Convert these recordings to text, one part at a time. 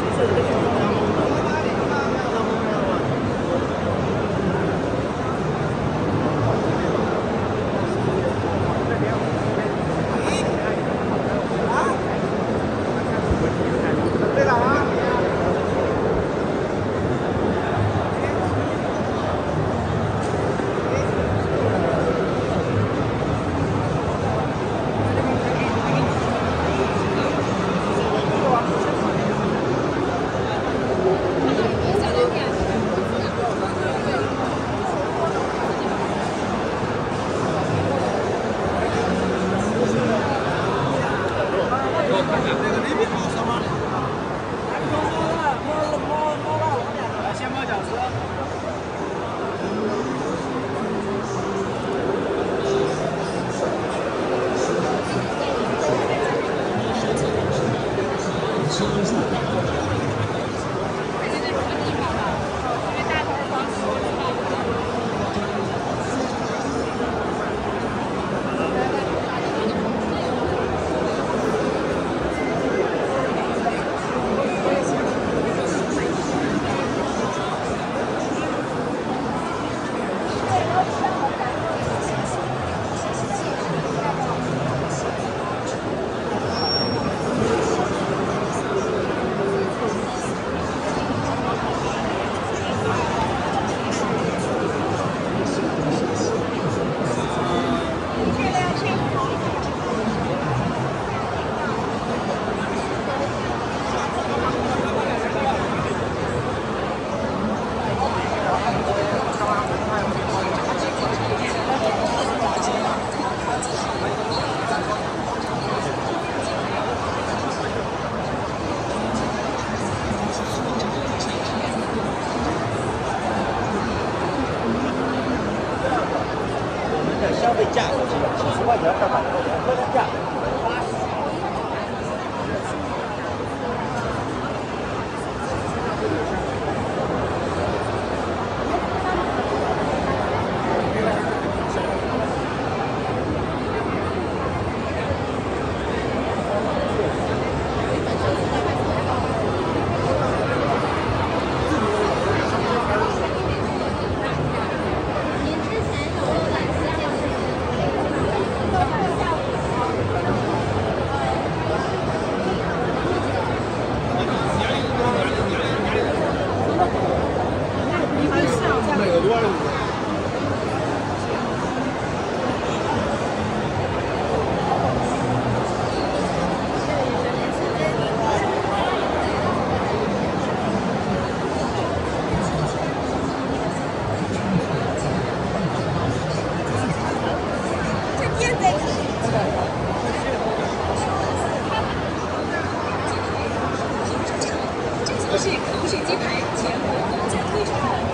是色的。São Luís. 是口水鸡排全国独家推出。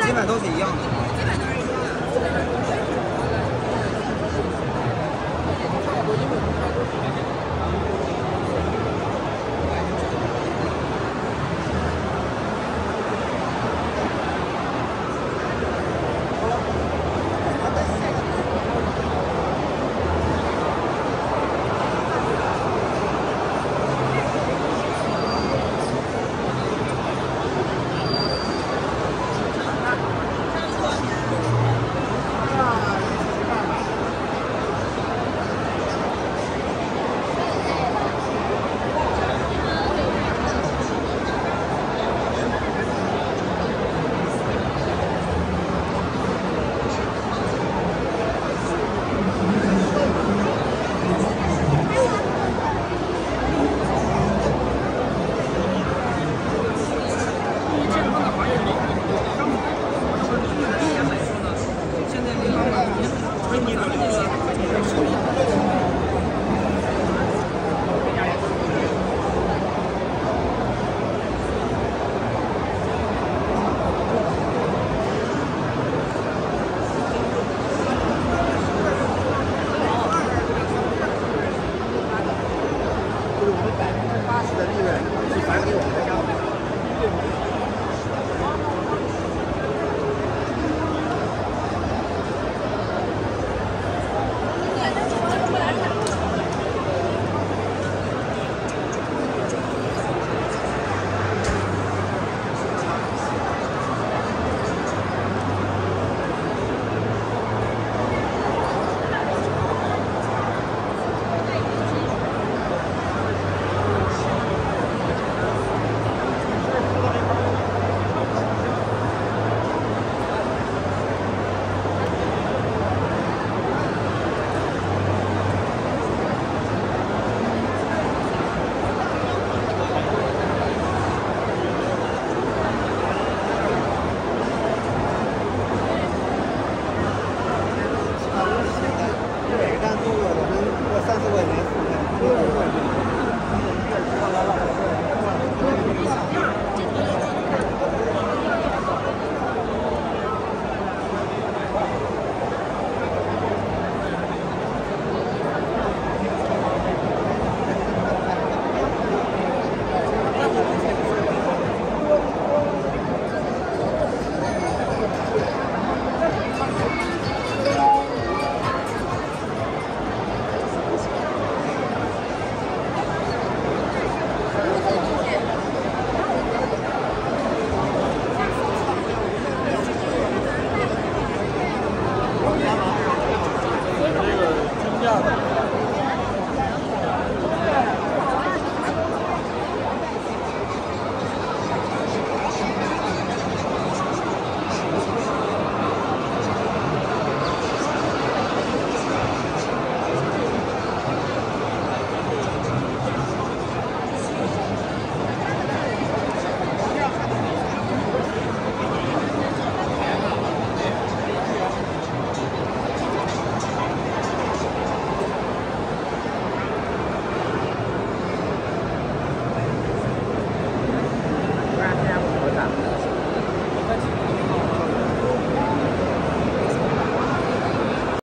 基本都是一样的。